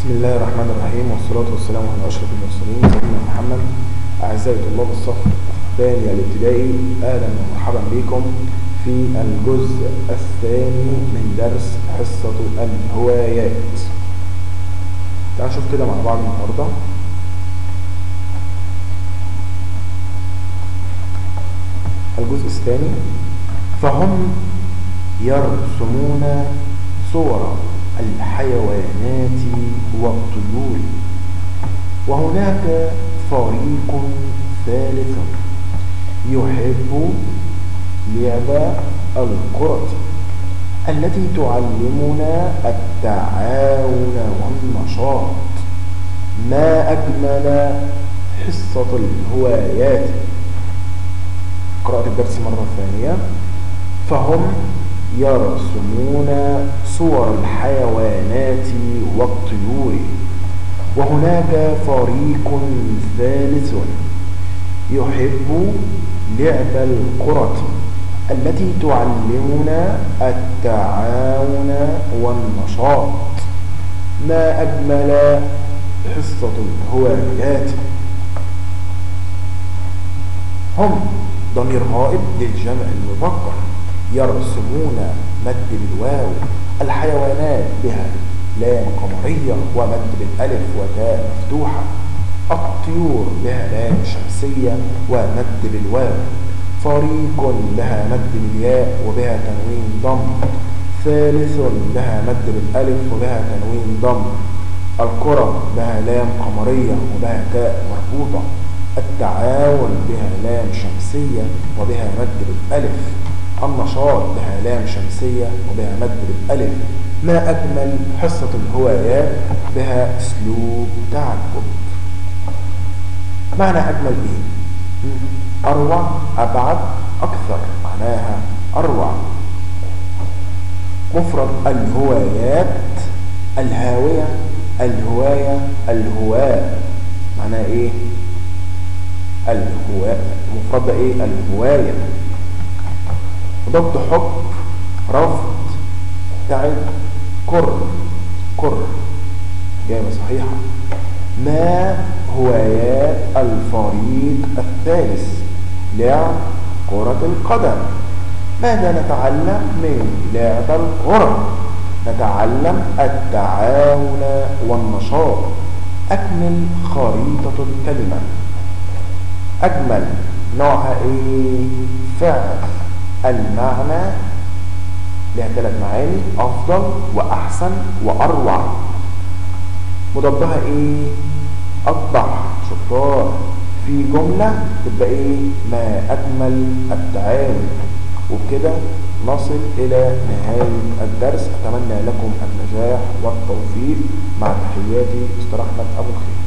بسم الله الرحمن الرحيم والصلاة والسلام على أشرف المرسلين سيدنا محمد أعزائي طلاب الصف الثاني الابتدائي أهلا ومرحبا بكم في الجزء الثاني من درس حصة الهوايات. تعالوا نشوف كده مع بعض النهارده. الجزء الثاني فهم يرسمون صور الحيوانات والطيور وهناك فريق ثالث يحب لعب الكرة التي تعلمنا التعاون والنشاط. ما أجمل حصة الهوايات؟ قراءة الدرس مرة ثانية. فهم يرسمون صور الحيوانات والطيور. وهناك فريق ثالث يحب لعب الكرة التي تعلمنا التعاون والنشاط. ما أجمل حصة الهوايات. هم ضمير غائب للجمع المذكر يرسمون مد بالواو الحيوانات بها لام قمرية ومد بالألف وتاء مفتوحة. الطيور بها لام شمسية ومد بالواو. فريق بها مد بالياء وبها تنوين ضم. ثالث بها مد بالألف وبها تنوين ضم. الكرة بها لام قمرية وبها تاء مربوطة. التعاون بها لام شمسية وبها مد بالألف. النشاط بها لام شمسية وبها مد بالألف ما أجمل حصة الهوايات بها أسلوب تعجب معنى أجمل إيه؟ أروع أبعد أكثر معناها أروع مفرد الهوايات الهاوية الهواية الهواء معناها إيه؟ الهواء مفرد إيه؟ الهواية ضبط حب رفض تعب كر كر. إجابة صحيحة. ما هوايات الفريق الثالث لعب كرة القدم؟ ماذا نتعلم من لعب الكرة؟ نتعلم التعاون والنشاط. أكمل خريطة الكلمة. أجمل نوعها إيه؟ فعل. المعنى لها ثلاث معاني أفضل وأحسن وأروع. مضادها إيه؟ أطبع شطار. في جملة تبقى إيه؟ ما أجمل التعاون. وبكده نصل إلى نهاية الدرس. أتمنى لكم النجاح والتوفيق. مع تحياتي مستر أحمد أبو الخير.